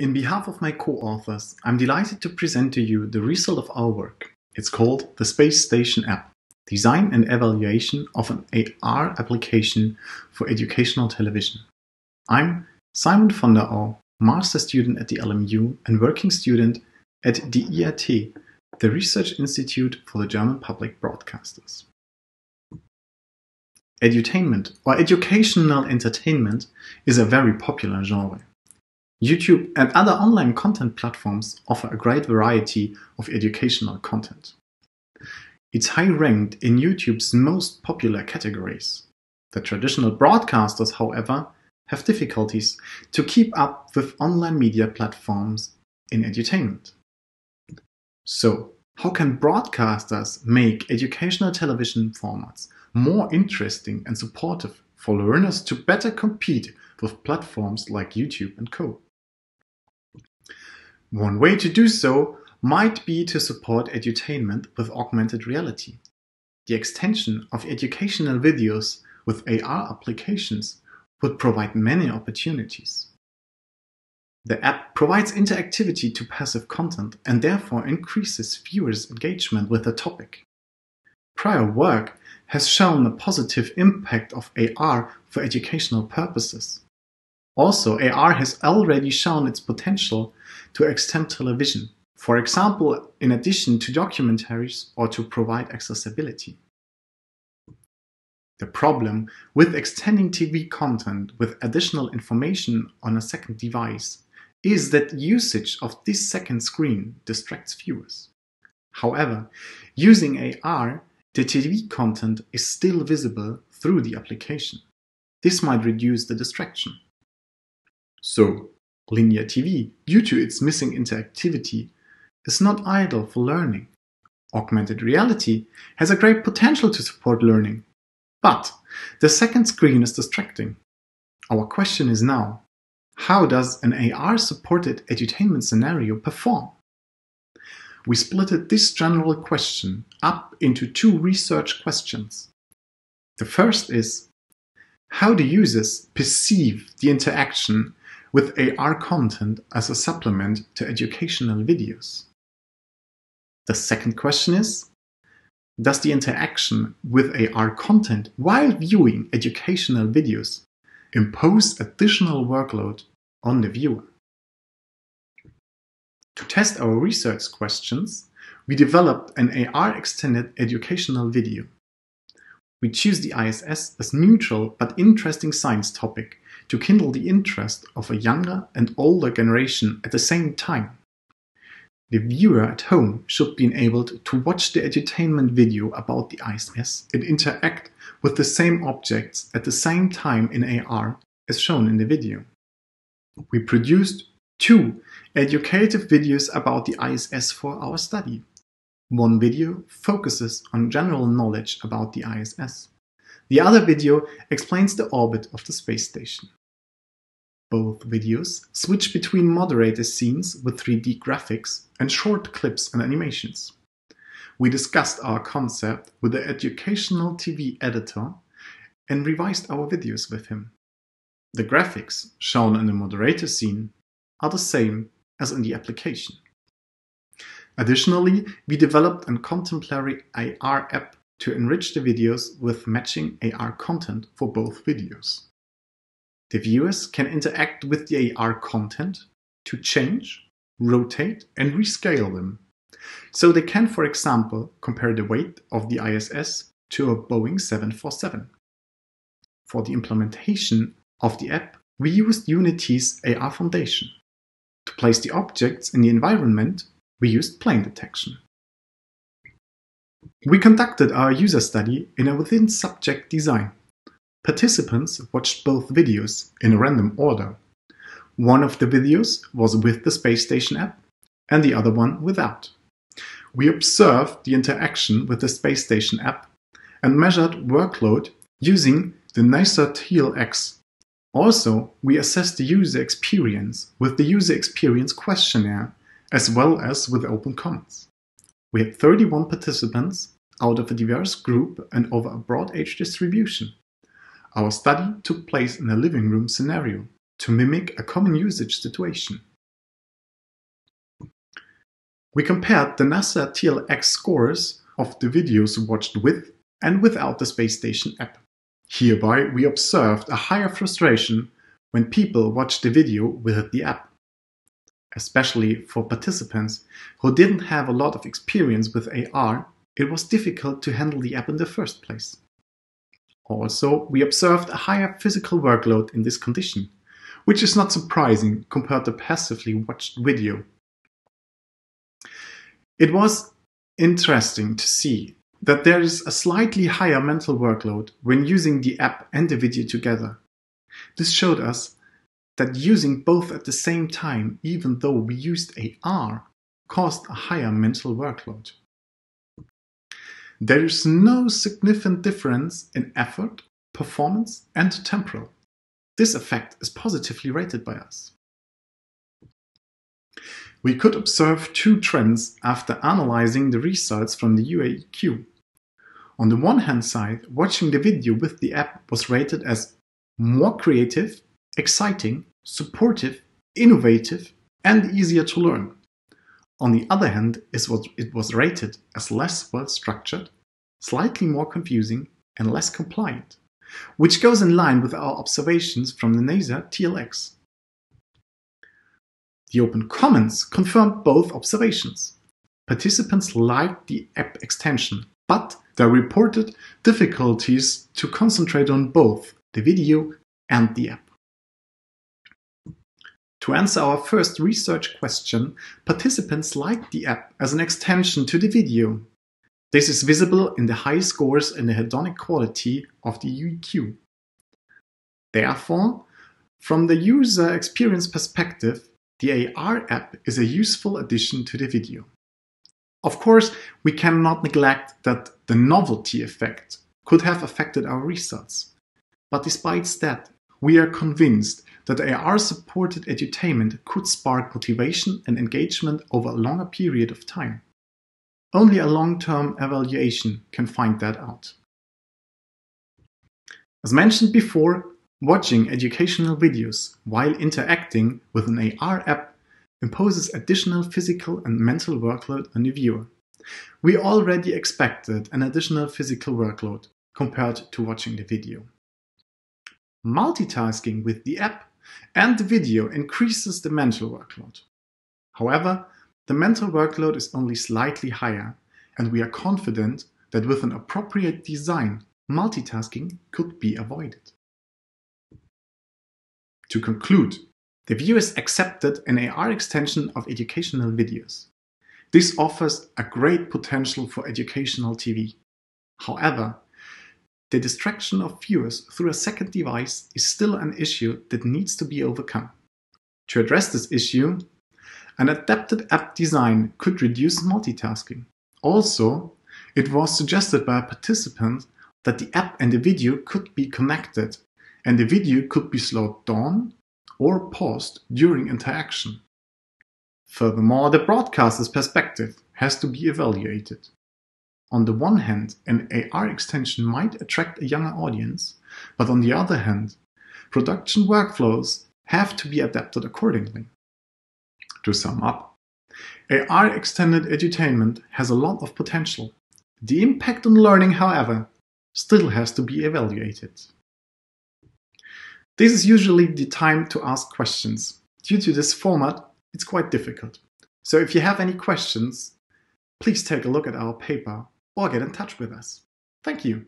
In behalf of my co-authors, I'm delighted to present to you the result of our work. It's called the Space Station App, Design and Evaluation of an AR Application for Educational Television. I'm Simon von der Au, master student at the LMU and working student at the the Research Institute for the German Public Broadcasters. Edutainment or educational entertainment is a very popular genre. YouTube and other online content platforms offer a great variety of educational content. It's high ranked in YouTube's most popular categories. The traditional broadcasters, however, have difficulties to keep up with online media platforms in edutainment. So, how can broadcasters make educational television formats more interesting and supportive for learners to better compete with platforms like YouTube and Co? One way to do so might be to support edutainment with augmented reality. The extension of educational videos with AR applications would provide many opportunities. The app provides interactivity to passive content and therefore increases viewers' engagement with the topic. Prior work has shown a positive impact of AR for educational purposes. Also, AR has already shown its potential to extend television, for example, in addition to documentaries or to provide accessibility. The problem with extending TV content with additional information on a second device is that usage of this second screen distracts viewers. However, using AR, the TV content is still visible through the application. This might reduce the distraction. So, linear TV, due to its missing interactivity, is not ideal for learning. Augmented reality has a great potential to support learning, but the second screen is distracting. Our question is now, how does an AR supported edutainment scenario perform? We splitted this general question up into two research questions. The first is, how do users perceive the interaction with AR content as a supplement to educational videos. The second question is, does the interaction with AR content while viewing educational videos impose additional workload on the viewer? To test our research questions, we developed an AR extended educational video. We choose the ISS as neutral but interesting science topic to kindle the interest of a younger and older generation at the same time. The viewer at home should be enabled to watch the edutainment video about the ISS and interact with the same objects at the same time in AR as shown in the video. We produced two educative videos about the ISS for our study. One video focuses on general knowledge about the ISS. The other video explains the orbit of the space station. Both videos switch between moderated scenes with 3D graphics and short clips and animations. We discussed our concept with the educational TV editor and revised our videos with him. The graphics shown in the moderator scene are the same as in the application. Additionally, we developed a contemporary AR app to enrich the videos with matching AR content for both videos. The viewers can interact with the AR content to change, rotate, and rescale them. So they can, for example, compare the weight of the ISS to a Boeing 747. For the implementation of the app, we used Unity's AR Foundation. To place the objects in the environment, we used plane detection. We conducted our user study in a within subject design. Participants watched both videos in a random order. One of the videos was with the Space Station app and the other one without. We observed the interaction with the Space Station app and measured workload using the NASA TLX. Also, we assessed the user experience with the user experience questionnaire as well as with open comments. We had 31 participants out of a diverse group and over a broad age distribution. Our study took place in a living room scenario to mimic a common usage situation. We compared the NASA TLX scores of the videos watched with and without the space station app. Hereby, we observed a higher frustration when people watched the video with the app. Especially for participants who didn't have a lot of experience with AR, it was difficult to handle the app in the first place. Also, we observed a higher physical workload in this condition, which is not surprising compared to passively watched video. It was interesting to see that there is a slightly higher mental workload when using the app and the video together. This showed us that using both at the same time, even though we used AR, caused a higher mental workload. There is no significant difference in effort, performance, and temporal. This effect is positively rated by us. We could observe two trends after analyzing the results from the UAEQ. On the one hand side, watching the video with the app was rated as more creative, exciting, supportive, innovative, and easier to learn. On the other hand, it was rated as less well structured, slightly more confusing, and less compliant, which goes in line with our observations from the NASA TLX. The open comments confirmed both observations. Participants liked the app extension, but they reported difficulties to concentrate on both the video and the app. To answer our first research question, participants liked the app as an extension to the video. This is visible in the high scores in the hedonic quality of the UEQ. Therefore, from the user experience perspective, the AR app is a useful addition to the video. Of course, we cannot neglect that the novelty effect could have affected our results. But despite that, we are convinced that AR supported edutainment could spark motivation and engagement over a longer period of time. Only a long term evaluation can find that out. As mentioned before, Watching educational videos while interacting with an AR app imposes additional physical and mental workload on the viewer. We already expected an additional physical workload compared to watching the video. Multitasking with the app and the video increases the mental workload. However, the mental workload is only slightly higher, and we are confident that with an appropriate design, multitasking could be avoided. To conclude, the viewers accepted an AR extension of educational videos. This offers a great potential for educational TV. However, the distraction of viewers through a second device is still an issue that needs to be overcome. To address this issue, an adapted app design could reduce multitasking. Also, it was suggested by a participant that the app and the video could be connected and the video could be slowed down or paused during interaction. Furthermore, the broadcaster's perspective has to be evaluated. On the one hand, an AR extension might attract a younger audience, but on the other hand, production workflows have to be adapted accordingly. To sum up, AR extended edutainment has a lot of potential. The impact on learning, however, still has to be evaluated. This is usually the time to ask questions. Due to this format, it's quite difficult. So if you have any questions, please take a look at our paper or get in touch with us. Thank you.